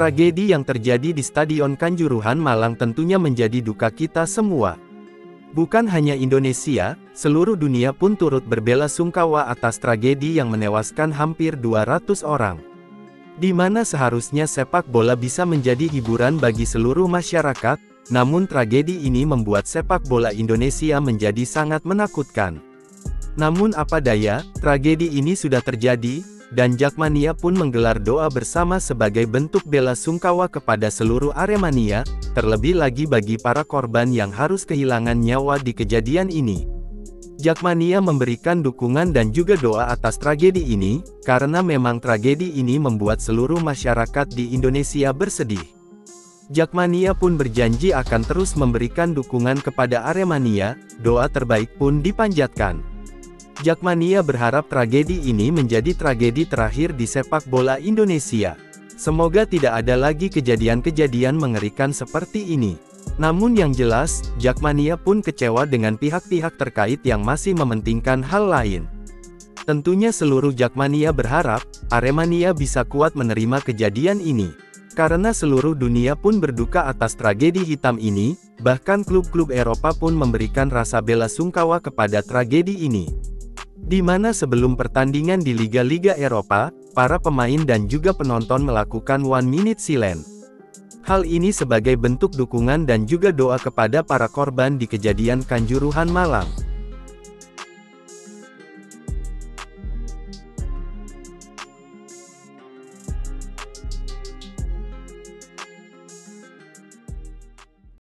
Tragedi yang terjadi di Stadion Kanjuruhan Malang tentunya menjadi duka kita semua. Bukan hanya Indonesia, seluruh dunia pun turut berbela sungkawa atas tragedi yang menewaskan hampir 200 orang. Di mana seharusnya sepak bola bisa menjadi hiburan bagi seluruh masyarakat, namun tragedi ini membuat sepak bola Indonesia menjadi sangat menakutkan. Namun apa daya, tragedi ini sudah terjadi, dan Jakmania pun menggelar doa bersama sebagai bentuk bela sungkawa kepada seluruh Aremania, terlebih lagi bagi para korban yang harus kehilangan nyawa di kejadian ini. Jakmania memberikan dukungan dan juga doa atas tragedi ini, karena memang tragedi ini membuat seluruh masyarakat di Indonesia bersedih. Jakmania pun berjanji akan terus memberikan dukungan kepada Aremania, doa terbaik pun dipanjatkan. Jakmania berharap tragedi ini menjadi tragedi terakhir di sepak bola Indonesia. Semoga tidak ada lagi kejadian-kejadian mengerikan seperti ini. Namun yang jelas, Jakmania pun kecewa dengan pihak-pihak terkait yang masih mementingkan hal lain. Tentunya seluruh Jakmania berharap, Aremania bisa kuat menerima kejadian ini. Karena seluruh dunia pun berduka atas tragedi hitam ini, bahkan klub-klub Eropa pun memberikan rasa bela sungkawa kepada tragedi ini di mana sebelum pertandingan di liga-liga Eropa, para pemain dan juga penonton melakukan one minute silent. Hal ini sebagai bentuk dukungan dan juga doa kepada para korban di kejadian Kanjuruhan Malang.